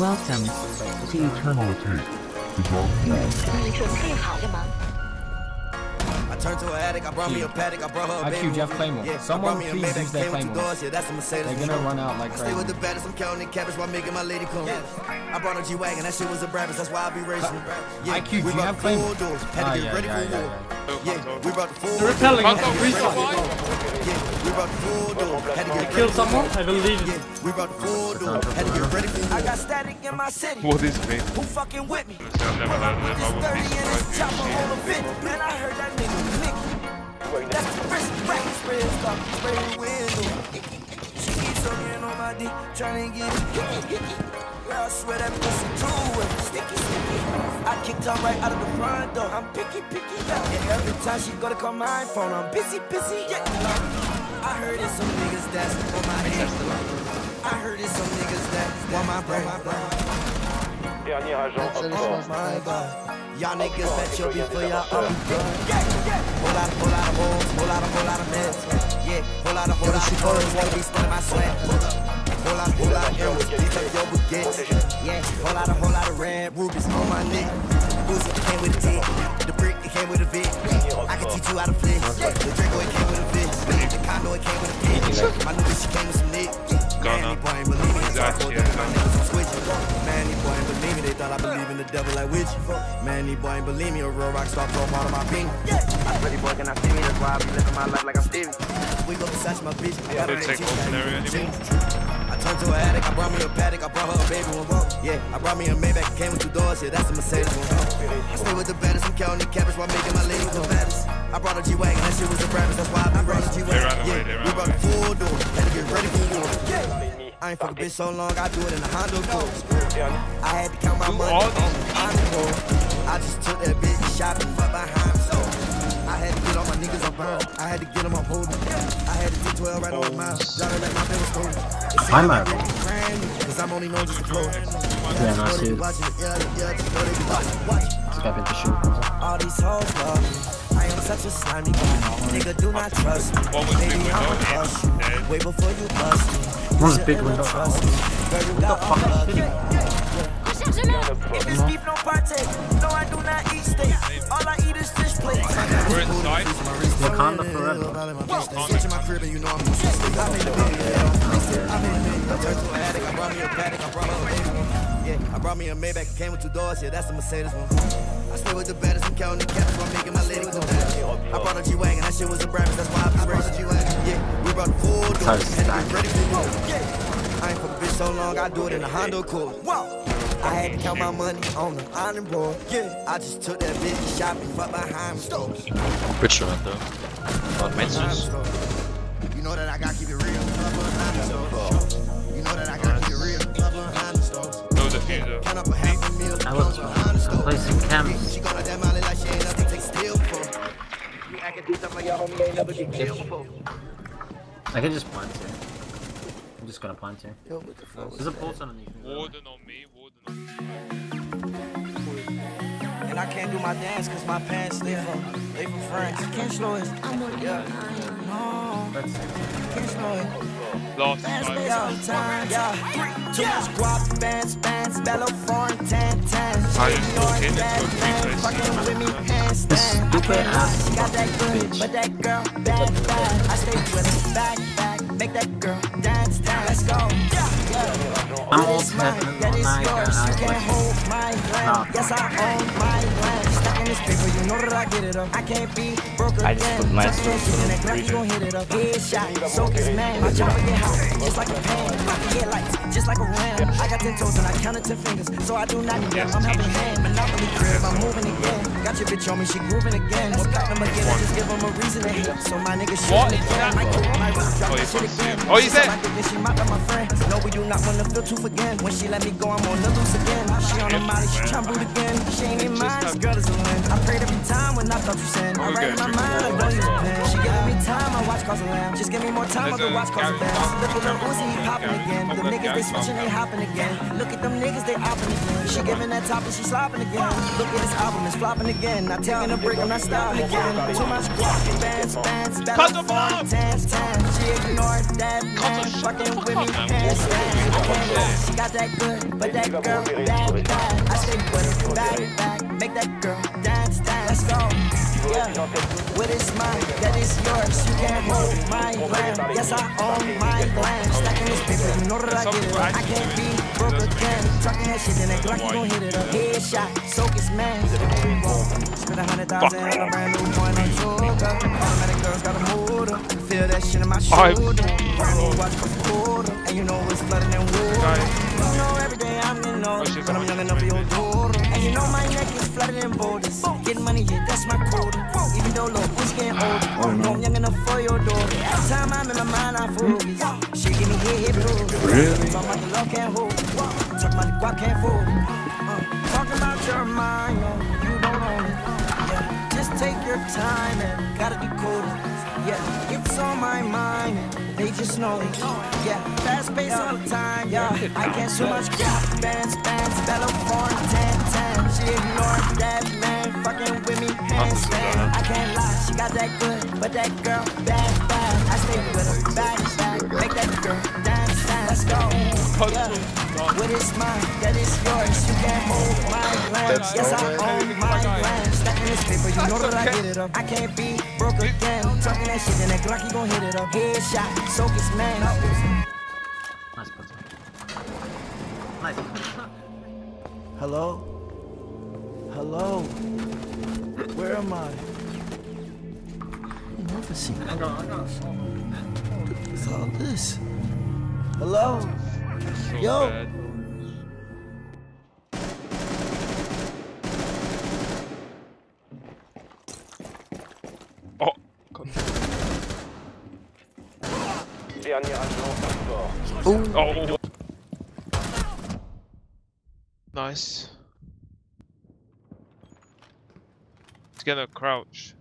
Welcome to Eternal Atake. I turned to an addict, I brought me a paddock, I brought her a baby. IQ Jeff Claymore. Yeah, Someone please use that Claymore. Yeah, that's a Mercedes They're gonna run out like crazy. I stay with the baddest, I'm counting cabbage while making my lady come. Yes. I brought a G-Wagon, that shit was a Brabus, that's why I be racing. Yeah, IQ, do you have Claymore? Cool doors, had to ah, get ready for war yeah. Yeah, we brought the full They're repelling doors, us. had to get ready for Resupply. war. Yeah, we brought the full doors, had to get ready Kill someone? I believe Yeah, we brought the full doors, had to get ready for. I got static in my city. What is me? Who fucking with me? I've never heard of them. I wouldn't be surprised if you see. Man, I heard that nigga Nicky. That's the first rack spread stop, spray the window. She keeps sucking on my dick, trying to get it. Girl, I swear that pussy too sticky, sticky. I kicked her right out of the front door. I'm picky, picky, yeah. And every time she go to call my phone, I'm busy, busy, yeah. I heard it's some niggas that's on my head. I heard it's some niggas that want my brain. Dernier agent Oh my god. Y'all niggas bet you'll be for y'all up. Whole lot whole lot of hoes, whole lot of, whole lot of mess. Yeah, whole lot of, whole lot of hoes, wanna be spending my swag. Whole lot, whole lot of emeralds, beat up your baguettes. Yeah, whole lot of, whole lot of red rubies on my neck. Boozy came with a dick, the brick it came with a Vic. I can teach you how to flex. The Draco it came with a Vic, the condo it came with a bitch. My new bitch she came with some nick. Man, Ghana. these boy ain't believe me. So I Exactly, told my niggas some switches. Man, these boy ain't believe me. They thought I believe in the devil like witch. Man, these boy ain't believe me. A real rock star pro model my ping. Pretty boy, can I see me? That's why I be living my life like I'm Stevie. We go Versace my bitch. I got They her take cheek, old I scenario ain't anymore? I turned to an addict, I brought me a paddock, I brought her a baby one. Yeah, I brought me a Maybach, came with two doors, yeah, that's a Mercedes one. I stay with the baddest, I'm counting the cabbage while making my lady the baddest. I brought a G-Wagon, that shit was a Brabus, that's why I brought a ran away, yeah, we brought the full door, had to get ready for war. Yeah. I ain't fuck a bitch so long, I do it in a Honda Accord. I had to count my money on the encore. I just took that bitch shopping for behind so I had to get all my niggas on burn. I had to get them on holding. I had to 12 right on the mile. Gotta let my bills go. Hi, Marco. Cause I'm only known just to close. Yeah, nice dude. Watching it, yeah, yeah, just know they be watching. Watch. This guy been to shoot. All these hoes love me. I am such a slimy. Nigga, do not trust me. What was big Baby, window? I'ma crush you. Way before you bust me. One's You big should window. trust me. Girl, If it's beef, no partake. No, I do not eat steak. All I eat is fish plates. We're inside. Wakanda forever. Switching my crib and you know I'm loose. I'm in the video. I'm in the video. Turned to an addict. I brought me a paddock. I brought her a baby. Yeah, I brought me a Maybach. Came with two doors. Yeah, that's a Mercedes one. I stay with the baddest. I'm counting the caps while making my lady go down. I brought a G-Wagon. That shit was a Brabus. That's why I be racing G-Wagon. Yeah, we brought full doors. To that- get ready for war. Yeah. I ain't a bitch so long. I do it in a Honda Accord. Whoa. I had to count my money on the iron board. Yeah, I just took that bitch shopping for behind me. Which one though? On Menses? You know that I gotta keep it real. You know that I gotta keep it real. No diffuser. Up a half a meal. I was placing cams. She gonna that molly like she ain't nothing take steal for. You acting these stuff like your homie ain't never get killed before. I can just plant here. I'm just gonna plant here. Yo, what the fuck? There's a pulse underneath me. Warden on me. Warden on me. And I can't do my dance cause my pants they from, they from France. I can't slow it. I'm working Yeah. No, Let's can't slow it. Last Dance time. me all. Yeah. Too much guap, bands, bands, bellow, foreign, tan, tan. I She just yours, walked in and bad man. Fucking with me, hands This. I can't lie, she got that good, but that girl, bad, bad. I stay with her, back, back. Make that girl mine, night, yours. You can't hold my land. Yes, I own my land. Know that I get it up. I can't be broke again. I just put my Touch those shit in that Glock, you gon' hit it up. Headshot, so his man. My chopper get hot, just like a pan. I can get lights, just like a ram. I got ten toes and I counted ten fingers, so I do not need them. I'm helping hand, monopoly crib, I'm moving again. Got your bitch on me, she grooving again. Let's cut them again and just give them a reason to hate. So my nigga What shooting is again. that? My kid, my wrist, drop Oh, that he's shit on again. stage. Oh, he's She there. suck my dick and she mock like my friend. No, we do not wanna feel tooth again. When she let me go, I'm on the loose again. She on the molly, she tryna boot again. She ain't in mine, this girl is a win. I prayed every time mind when I thought you sin. I we read got my you. mind, I know you pen. She giving me time, I watch cause a lamb. Just give me more time, I There's go a watch cause a Gary lamb. Fox. Look at them Uzi, he Gary popping Fox. again. Them Gary niggas, they Fox. switching, they hopping again. Look at them niggas, they opping again. She giving that top and she slopping again. Look at this album, it's flopping again. Not taking a break, I'm not stopping again. Too much guap, bands, bands, Cut the battle bomb. for tans, tans. She ignored that man, fucking with me, handstand. I can't lie, she got that good, but that girl, bad, bad. I stay with her, back, back, make that girl dance, let's go. Yeah, what is mine, that is yours. You can't hold my land. Yes, I own my land. Stacking this paper, you know that I get it up. I can't be broke again. Talking that shit, then that Glock, you gon' hit it up. Headshot, soak his man. Spend a hundred thousand on a brand new point on Joker. Automatic girls got a motor. Feel that shit in my shoulder. Brand new watch for quarter. And you know it's flooding in water. You know every day I'm older. she's But I'm young enough for your. You know my neck is flooded in boulders. Getting money, yeah, that's my quota. Even though low, who's getting older. You know I'm young enough for your daughter. Every time I'm in my mind, I focus. She give me hit, hit, blues. Really? Talk about the love can't hold it. Talk about the guap can't fold. Uh, talking about your mind, no, you don't own it. Yeah, just take your time and gotta decode it. Yeah, it's on my mind they just know it. Yeah, fast pace all the time. Yeah, I can't so much gap. Bands, bands, Bella Foreign, 10, 10. She ignored that man, fucking with me, handstand. I can't lie, she got that good, but that girl, bad, bad. I stay with her, back, back. Make that girl dance, dance, let's go. Yeah. What is mine, that is yours. You can't hold my land. Yes, I own my land. Stacking this paper, you know that I get it up. I can't be broke again. Talking that shit, then that Glock, you gon' hit it up. Headshot, soak his man. Nice pussy. Nice. Hello? Hello? Where am I? Never seen I got, I got. What's all this? Hello? So Yo. bad. Oh, God. Dernier agent à oh. Nice. It's gonna crouch.